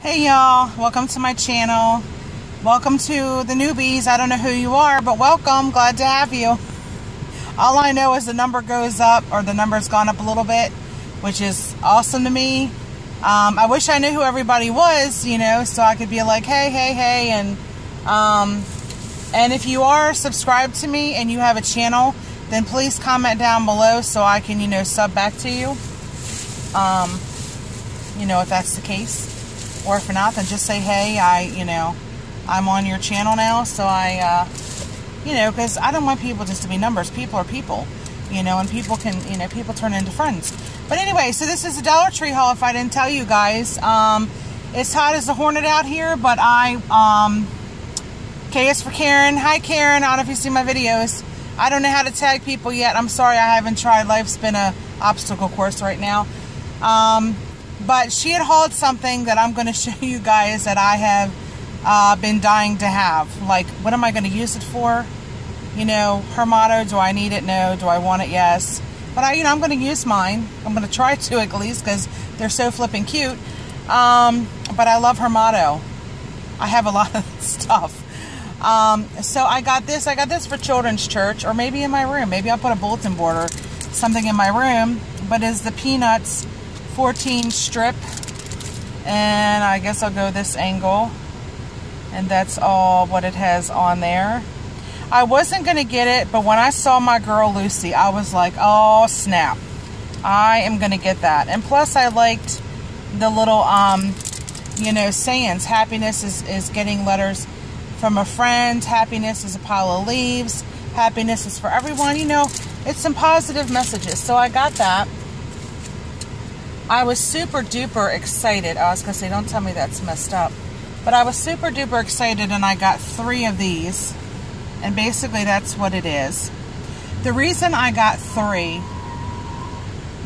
Hey y'all, welcome to my channel. Welcome to the newbies. I don't know who you are, but welcome. Glad to have you. All I know is the number goes up, or the number's gone up a little bit, which is awesome to me. Um, I wish I knew who everybody was, you know, so I could be like, hey, hey, hey, and um, and if you are subscribed to me and you have a channel, then please comment down below so I can, you know, sub back to you. Um, you know, if that's the case. Or if not, then just say, hey, I, you know, I'm on your channel now, so I, uh, you know, because I don't want people just to be numbers. People are people, you know, and people can, you know, people turn into friends. But anyway, so this is a Dollar Tree haul if I didn't tell you guys. Um, it's hot as a hornet out here, but I, um, K is for Karen. Hi, Karen. I don't know if you see my videos. I don't know how to tag people yet. I'm sorry I haven't tried. Life's been a obstacle course right now. Um, but she had hauled something that I'm going to show you guys that I have uh, been dying to have. Like, what am I going to use it for? You know, her motto, do I need it? No. Do I want it? Yes. But I, you know, I'm going to use mine. I'm going to try to at least because they're so flipping cute. Um, but I love her motto. I have a lot of stuff. Um, so I got this. I got this for children's church, or maybe in my room. Maybe I'll put a bulletin board or something in my room. But is the Peanuts 14 strip. And I guess I'll go this angle. And that's all what it has on there. I wasn't gonna get it but when I saw my girl Lucy I was like oh snap. I am gonna get that. And plus I liked the little um you know sayings happiness is, is getting letters from a friend. Happiness is a pile of leaves. Happiness is for everyone. You know it's some positive messages. So I got that I was super duper excited. Oh, I was going to say, don't tell me that's messed up. But I was super duper excited and I got three of these. And basically that's what it is. The reason I got three...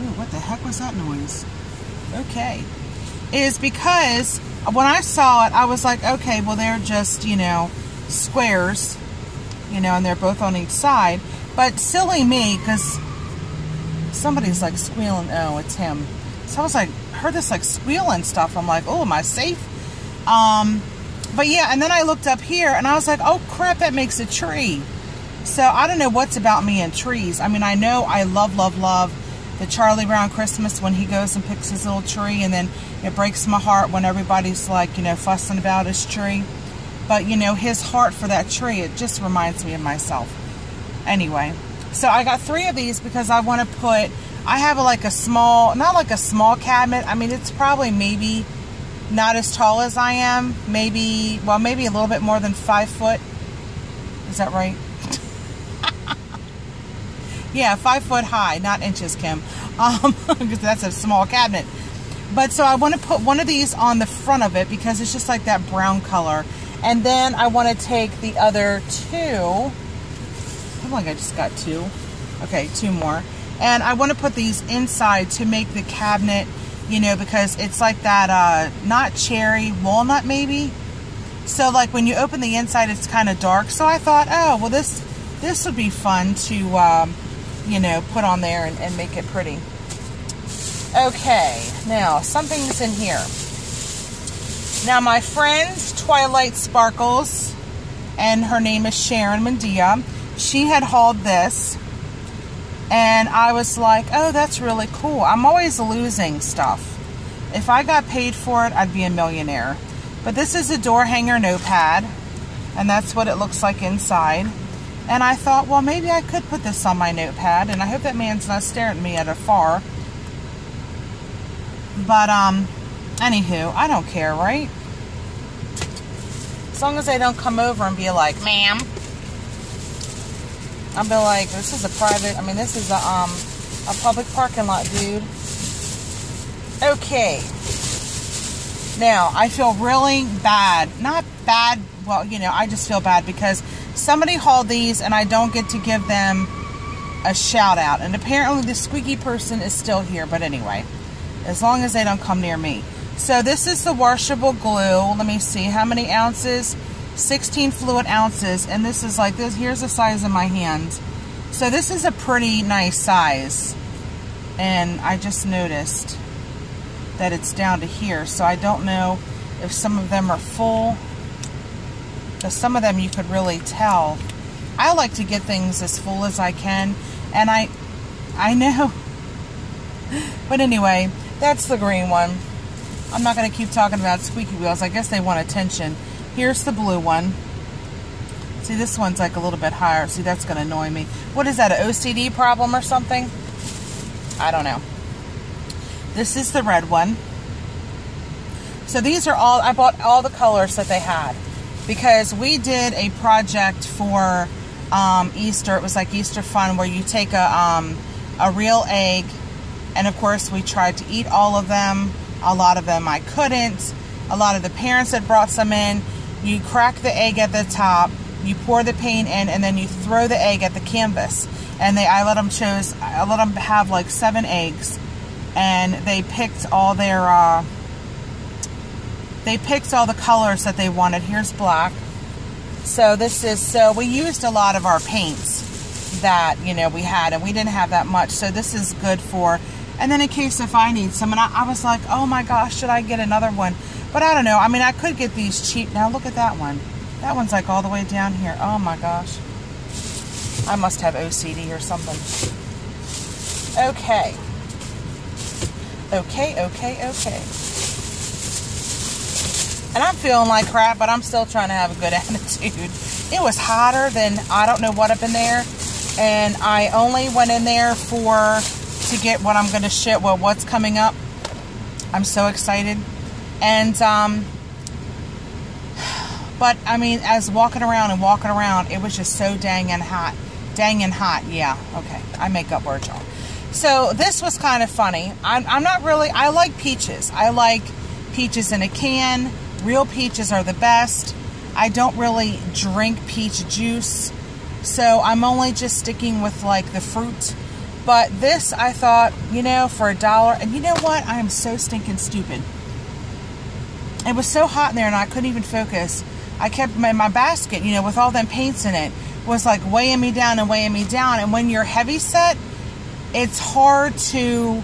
Ooh, what the heck was that noise? Okay. Is because when I saw it, I was like, okay, well, they're just, you know, squares. You know, and they're both on each side. But silly me, because somebody's like squealing. Oh, it's him. So I was like, heard this like squealing stuff. I'm like, oh, am I safe? Um, but yeah, and then I looked up here and I was like, oh crap, that makes a tree. So I don't know what's about me and trees. I mean, I know I love, love, love the Charlie Brown Christmas when he goes and picks his little tree and then it breaks my heart when everybody's like, you know, fussing about his tree. But, you know, his heart for that tree, it just reminds me of myself. Anyway, so I got three of these because I want to put I have a, like a small, not like a small cabinet. I mean, it's probably maybe not as tall as I am. Maybe, well, maybe a little bit more than five foot. Is that right? yeah, five foot high, not inches, Kim. Um, because that's a small cabinet. But so I want to put one of these on the front of it because it's just like that brown color. And then I want to take the other two. Like I just got two. Okay, two more. And I want to put these inside to make the cabinet, you know, because it's like that, uh, not cherry, walnut maybe. So like when you open the inside, it's kind of dark. So I thought, oh, well this, this would be fun to, um, you know, put on there and, and make it pretty. Okay, now something's in here. Now my friend Twilight Sparkles, and her name is Sharon Mendia, she had hauled this and I was like, oh, that's really cool. I'm always losing stuff. If I got paid for it, I'd be a millionaire. But this is a door hanger notepad, and that's what it looks like inside. And I thought, well, maybe I could put this on my notepad, and I hope that man's not staring at me at afar. But, um, anywho, I don't care, right? As long as they don't come over and be like, ma'am, I'll be like, this is a private, I mean, this is a, um, a public parking lot, dude. Okay. Now, I feel really bad. Not bad, well, you know, I just feel bad because somebody hauled these and I don't get to give them a shout out. And apparently the squeaky person is still here, but anyway, as long as they don't come near me. So this is the washable glue. Let me see, how many ounces? 16 fluid ounces and this is like this here's the size of my hand so this is a pretty nice size and I just noticed that it's down to here so I don't know if some of them are full. Because some of them you could really tell. I like to get things as full as I can. And I, I know. But anyway, that's the green one. I'm not going to keep talking about squeaky wheels. I guess they want attention. Here's the blue one. See, this one's like a little bit higher. See, that's going to annoy me. What is that, an OCD problem or something? I don't know. This is the red one. So these are all, I bought all the colors that they had because we did a project for um, Easter. It was like Easter fun where you take a, um, a real egg and of course we tried to eat all of them. A lot of them I couldn't. A lot of the parents had brought some in, you crack the egg at the top, you pour the paint in and then you throw the egg at the canvas. And they I let them choose I let them have like seven eggs and they picked all their uh, they picked all the colors that they wanted. Here's black. So this is so we used a lot of our paints that you know we had and we didn't have that much. So this is good for and then in case if I need some and I, I was like oh my gosh should I get another one but I don't know I mean I could get these cheap now look at that one that one's like all the way down here. Oh my gosh. I must have OCD or something. Okay. Okay, okay, okay. And I'm feeling like crap, but I'm still trying to have a good attitude. It was hotter than I don't know what up in there. And I only went in there for to get what I'm going to ship, well, what's coming up. I'm so excited. And um, but I mean, as walking around and walking around, it was just so dang and hot. Dang and hot. Yeah, okay. I make up words, y'all. So this was kind of funny. I'm, I'm not really, I like peaches. I like peaches in a can. Real peaches are the best. I don't really drink peach juice. So I'm only just sticking with like the fruit. But this, I thought, you know, for a dollar. And you know what? I am so stinking stupid. It was so hot in there and I couldn't even focus. I kept my, my basket, you know, with all them paints in it, was like weighing me down and weighing me down. And when you're heavy set, it's hard to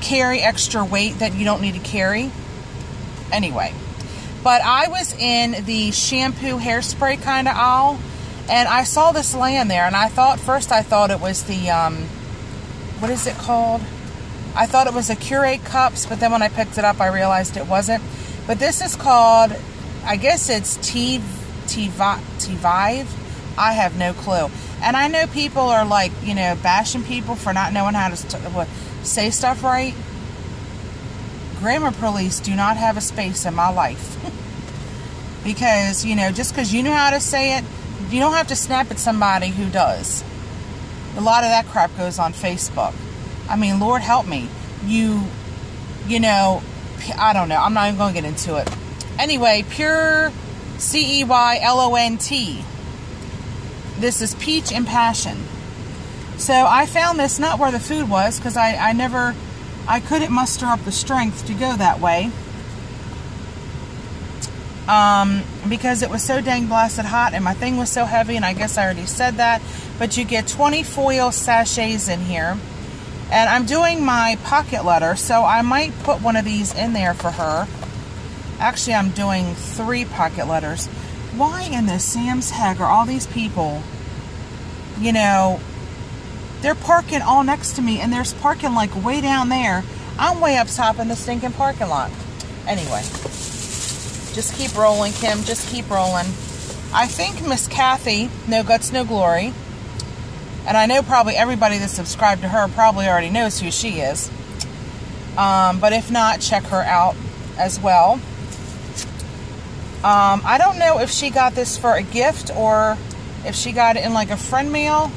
carry extra weight that you don't need to carry. Anyway, but I was in the shampoo hairspray kind of aisle and I saw this laying there and I thought first I thought it was the um what is it called? I thought it was a Keurig cups, but then when I picked it up I realized it wasn't. But this is called I guess it's T T Vive. I have no clue. And I know people are like, you know, bashing people for not knowing how to st- say stuff right. Grammar police do not have a space in my life. because, you know, just because you know how to say it, you don't have to snap at somebody who does. A lot of that crap goes on Facebook. I mean, Lord help me. You, you know, I don't know. I'm not even going to get into it. Anyway, pure C E Y L O N T. This is peach and passion. So I found this not where the food was because I, I never, I couldn't muster up the strength to go that way. Um, because it was so dang blasted hot and my thing was so heavy and I guess I already said that. But you get 20 foil sachets in here. And I'm doing my pocket letter, so I might put one of these in there for her. Actually, I'm doing three pocket letters. Why in the Sam's heck are all these people, you know, they're parking all next to me and there's parking like way down there. I'm way up top in the stinking parking lot. Anyway, just keep rolling, Kim. Just keep rolling. I think Miss Kathy, No Guts, No Glory, and I know probably everybody that's subscribed to her probably already knows who she is. Um, but if not, check her out as well. Um, I don't know if she got this for a gift or if she got it in like a friend mail.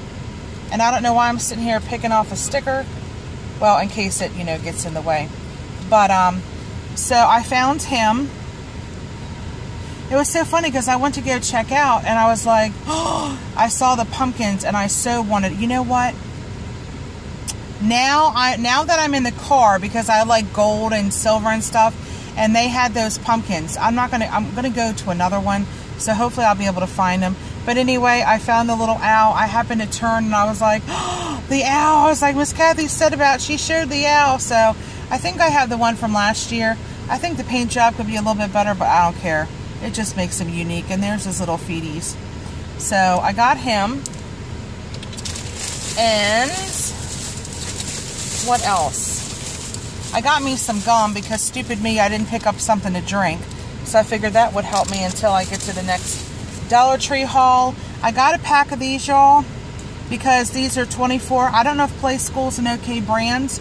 And I don't know why I'm sitting here picking off a sticker. Well, in case it, you know, gets in the way. But, um, so I found him. It was so funny because I went to go check out and I was like, oh, I saw the pumpkins and I so wanted, you know what? Now I now that I'm in the car because I like gold and silver and stuff, and they had those pumpkins. I'm not gonna, I'm gonna go to another one, so hopefully I'll be able to find them. But anyway, I found the little owl. I happened to turn and I was like, oh, the owl. I was like, Miss Kathy said about, she showed the owl. So I think I have the one from last year. I think the paint job could be a little bit better, but I don't care. It just makes him unique. And there's his little feeties. So I got him. And what else? I got me some gum because stupid me, I didn't pick up something to drink. So I figured that would help me until I get to the next Dollar Tree haul. I got a pack of these, y'all, because these are 24. I don't know if Playskool's an okay brand,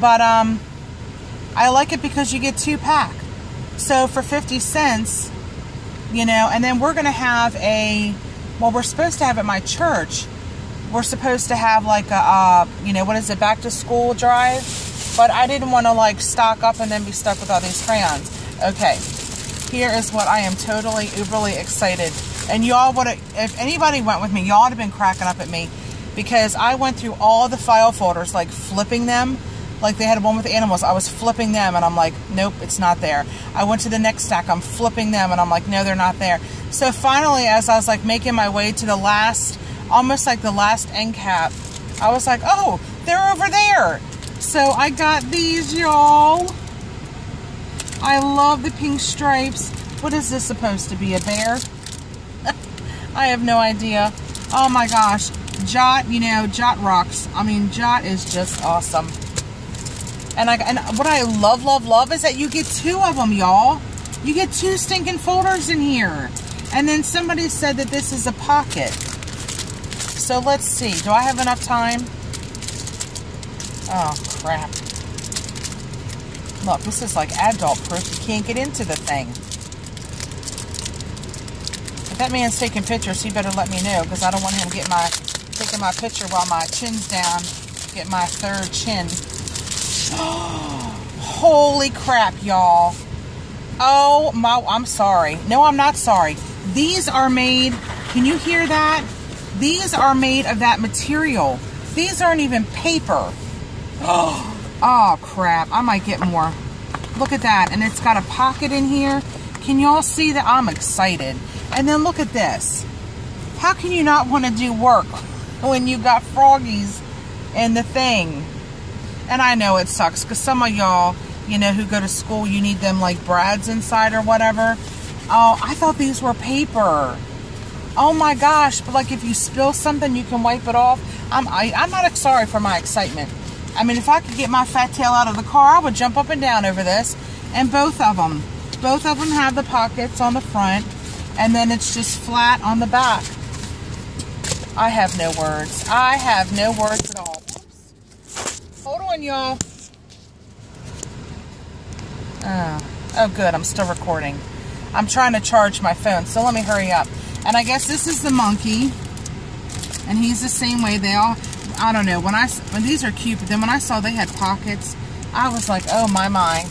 but um, I like it because you get two pack. So for 50 cents, you know, and then we're going to have a, well, we're supposed to have at my church, we're supposed to have like a, uh, you know, what is it, back to school drive? But I didn't want to like stock up and then be stuck with all these crayons. Okay, here is what I am totally uberly excited. And y'all would if anybody went with me, y'all would have been cracking up at me because I went through all the file folders, like flipping them. Like they had one with animals. I was flipping them and I'm like, nope, it's not there. I went to the next stack. I'm flipping them and I'm like, no, they're not there. So finally, as I was like making my way to the last, almost like the last end cap, I was like, oh, they're over there. So I got these, y'all. I love the pink stripes. What is this supposed to be, a bear? I have no idea. Oh my gosh. Jot, you know, Jot rocks. I mean, Jot is just awesome. And, I, and what I love, love, love is that you get two of them, y'all. You get two stinking folders in here. And then somebody said that this is a pocket. So let's see. Do I have enough time? Oh, crap. Look, this is like adult proof. You can't get into the thing. If that man's taking pictures, he better let me know because I don't want him get my taking my picture while my chin's down. Get my third chin. Holy crap, y'all. Oh my, I'm sorry. No, I'm not sorry. These are made, can you hear that? These are made of that material. These aren't even paper. Oh, oh crap. I might get more. Look at that. And it's got a pocket in here. Can y'all see that? I'm excited. And then look at this. How can you not want to do work when you got froggies and the thing? And I know it sucks because some of y'all, you know, who go to school, you need them like brads inside or whatever. Oh, I thought these were paper. Oh my gosh, but like if you spill something, you can wipe it off. I'm, I, I'm not sorry for my excitement. I mean, if I could get my fat tail out of the car, I would jump up and down over this. And both of them, both of them have the pockets on the front and then it's just flat on the back. I have no words. I have no words at all. Hold on, y'all. Oh, oh, good. I'm still recording. I'm trying to charge my phone, so let me hurry up. And I guess this is the monkey. And he's the same way. They all, I don't know. When I, when these are cute, but then when I saw they had pockets, I was like, oh my, my.